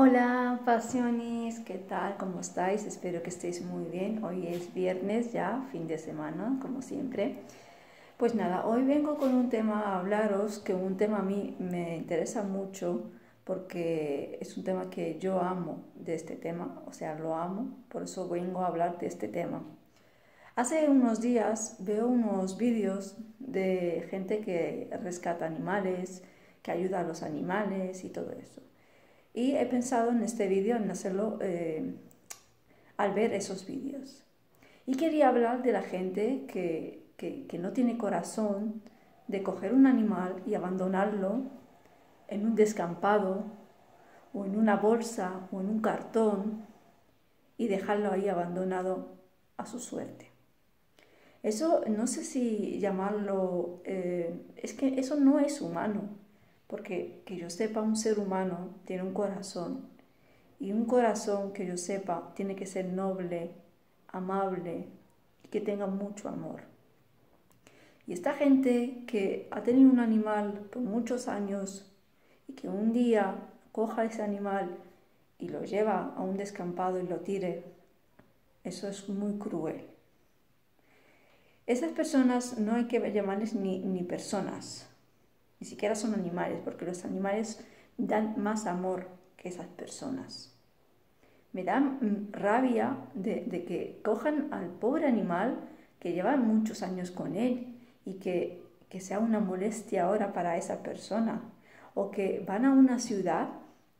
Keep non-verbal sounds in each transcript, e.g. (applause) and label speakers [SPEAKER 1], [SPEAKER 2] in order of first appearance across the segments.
[SPEAKER 1] Hola, pasiones, ¿qué tal? ¿Cómo estáis? Espero que estéis muy bien. Hoy es viernes ya, fin de semana, como siempre. Pues nada, hoy vengo con un tema a hablaros, que un tema a mí me interesa mucho porque es un tema que yo amo de este tema, o sea, lo amo, por eso vengo a hablar de este tema. Hace unos días veo unos vídeos de gente que rescata animales, que ayuda a los animales y todo eso. Y he pensado en este vídeo, en hacerlo eh, al ver esos vídeos. Y quería hablar de la gente que, que, no tiene corazón de coger un animal y abandonarlo en un descampado o en una bolsa o en un cartón y dejarlo ahí abandonado a su suerte. Eso no sé si llamarlo, eh, es que eso no es humano porque que yo sepa un ser humano tiene un corazón y un corazón que yo sepa tiene que ser noble, amable y que tenga mucho amor. Y esta gente que ha tenido un animal por muchos años y que un día coja ese animal y lo lleva a un descampado y lo tire, eso es muy cruel. Esas personas no hay que llamarles ni, ni personas, ni siquiera son animales, porque los animales dan más amor que esas personas. Me da mm, rabia de, que cojan al pobre animal que lleva muchos años con él y que, sea una molestia ahora para esa persona. O que van a una ciudad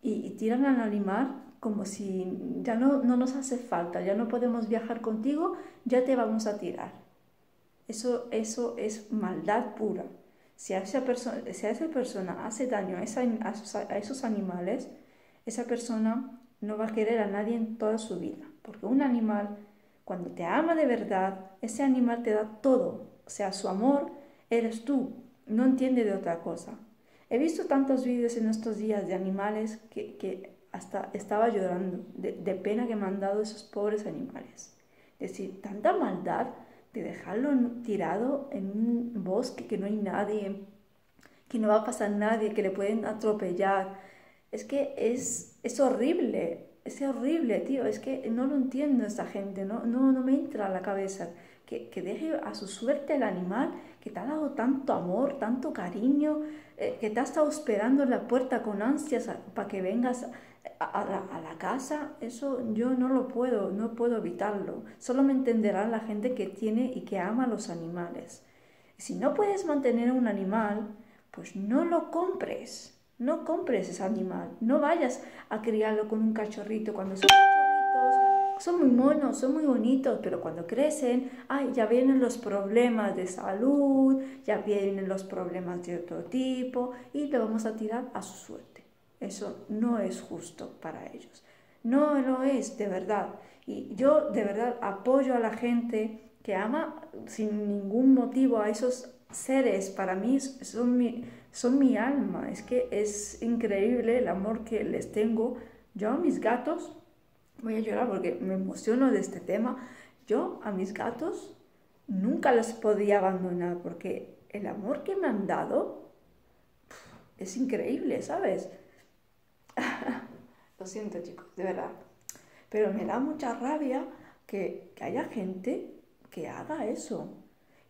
[SPEAKER 1] y, tiran al animal como si ya no, no, nos hace falta, ya no podemos viajar contigo, ya te vamos a tirar. Eso, eso es maldad pura. Si a esa, si esa persona hace daño a, a, esos animales, esa persona no va a querer a nadie en toda su vida. Porque un animal, cuando te ama de verdad, ese animal te da todo. O sea, su amor eres tú. No entiende de otra cosa. He visto tantos vídeos en estos días de animales que, hasta estaba llorando de, de, pena que me han dado esos pobres animales. Es decir, tanta maldad de dejarlo tirado en un bosque que no hay nadie, que no va a pasar nadie, que le pueden atropellar. Es que es, es horrible, es horrible, tío, es que no lo entiendo esta gente, no, no, no me entra a la cabeza. Que, que, deje a su suerte el animal que te ha dado tanto amor, tanto cariño, eh, que te ha estado esperando en la puerta con ansias para que vengas a la, casa, eso yo no lo puedo, no puedo evitarlo. Solo me entenderá la gente que tiene y que ama a los animales. Si no puedes mantener un animal, pues no lo compres. No compres ese animal. No vayas a criarlo con un cachorrito cuando son cachorritos. Son muy monos, son muy bonitos, pero cuando crecen, ay, ya vienen los problemas de salud, ya vienen los problemas de otro tipo y le vamos a tirar a su suerte. Eso no es justo para ellos. No lo es, de verdad. Y yo de verdad apoyo a la gente que ama sin ningún motivo a esos seres. Para mí son mi, son mi alma. Es que es increíble el amor que les tengo. Yo a mis gatos, voy a llorar porque me emociono de este tema, yo a mis gatos nunca los podía abandonar porque el amor que me han dado es increíble, ¿sabes? (laughs) Lo siento chicos, de verdad. Pero me da mucha rabia que, haya gente que haga eso.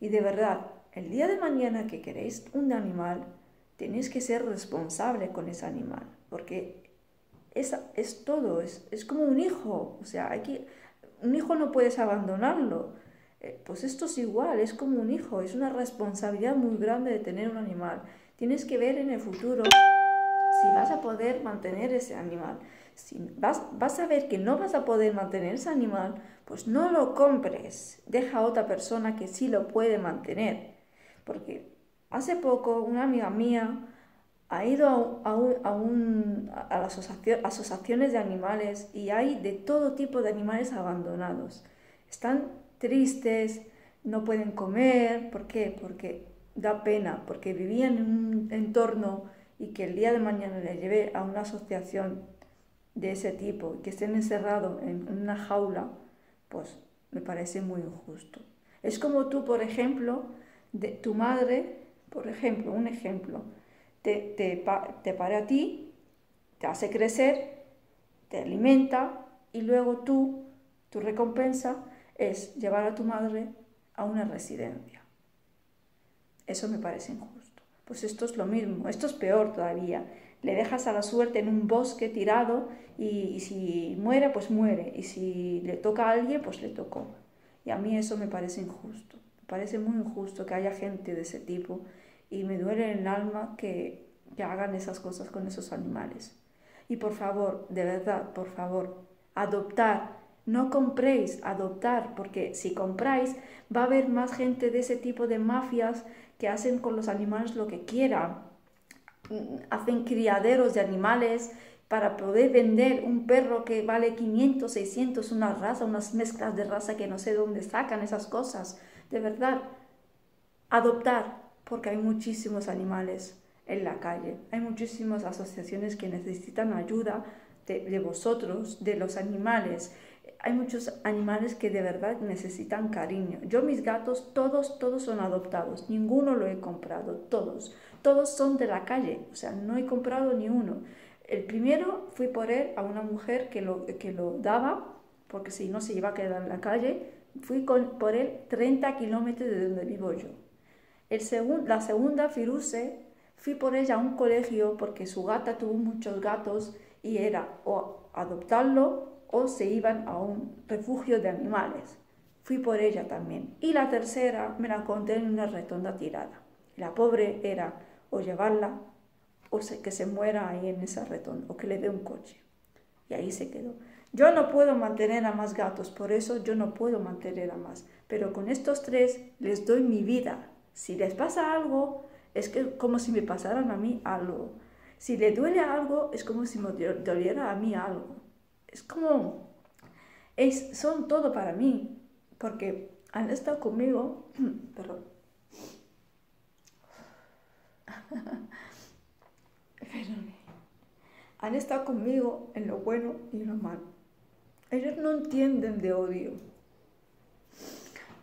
[SPEAKER 1] Y de verdad, el día de mañana que queréis un animal, tenéis que ser responsable con ese animal. Porque es, es todo, es, es, como un hijo. O sea, hay que, un hijo no puedes abandonarlo. Eh, pues esto es igual, es como un hijo, es una responsabilidad muy grande de tener un animal. Tienes que ver en el futuro si vas a poder mantener ese animal. Si vas, vas a ver que no vas a poder mantener ese animal, pues no lo compres. Deja a otra persona que sí lo puede mantener. Porque hace poco una amiga mía ha ido a, a, un, a las asociaciones de animales y hay de todo tipo de animales abandonados. Están tristes, no pueden comer. ¿Por qué? Porque da pena, porque vivían en un entorno y que el día de mañana le lleve a una asociación de ese tipo y que estén encerrados en una jaula, pues me parece muy injusto. Es como tú, por ejemplo, tu madre, por ejemplo, un ejemplo, te, te, te pare a ti, te hace crecer te alimenta y luego tú, tu recompensa es llevar a tu madre a una residencia. Eso me parece injusto. Pues esto es lo mismo, esto es peor todavía. Le dejas a la suerte en un bosque tirado y, si muere, pues muere. Y si le toca a alguien, pues le tocó. Y a mí eso me parece injusto. Me parece muy injusto que haya gente de ese tipo y me duele el alma que, que hagan esas cosas con esos animales. Y por favor, de verdad, por favor, adoptar. No compréis, adoptar, porque si compráis va a haber más gente de ese tipo de mafias que hacen con los animales lo que quieran. Mm, hacen criaderos de animales para poder vender un perro que vale 500, 600, una raza, unas mezclas de raza que no sé dónde sacan esas cosas. De verdad, adoptar, porque hay muchísimos animales en la calle. Hay muchísimas asociaciones que necesitan ayuda de, vosotros, de los animales. Hay muchos animales que de verdad necesitan cariño. Yo mis gatos, todos, todos son adoptados. Ninguno lo he comprado, todos. Todos son de la calle, o sea, no he comprado ni uno. El primero fui por él a una mujer que lo, que lo daba, porque si no se iba a quedar en la calle. Fui con, por él 30 kilómetros de donde vivo yo. El la segunda, Firuse, Fui por ella a un colegio porque su gata tuvo muchos gatos y era o adoptarlo o se iban a un refugio de animales. Fui por ella también. Y la tercera me la encontré en una retonda tirada. La pobre era o llevarla o que se muera ahí en esa retonda o que le dé un coche. Y ahí se quedó. Yo no puedo mantener a más gatos, por eso yo no puedo mantener a más. Pero con estos tres les doy mi vida. Si les pasa algo, es que como si me pasaran a mí algo. Si le duele algo, es como si me doliera a mí algo. Es como, es, son todo para mí, porque han estado conmigo, (clears throat) (laughs) perdón, han estado conmigo en lo bueno y en lo malo. Ellos no entienden de odio.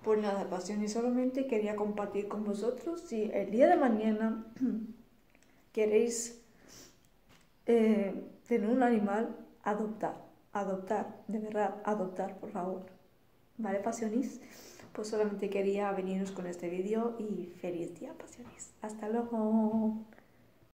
[SPEAKER 1] Por nada, pasión, y solamente quería compartir con vosotros si el día de mañana (clears throat) queréis eh, tener un animal, adoptar, adoptar, de verdad, adoptar, por favor. ¿Vale, pasionis? Pues solamente quería veniros con este vídeo y feliz día, pasionis. Hasta luego.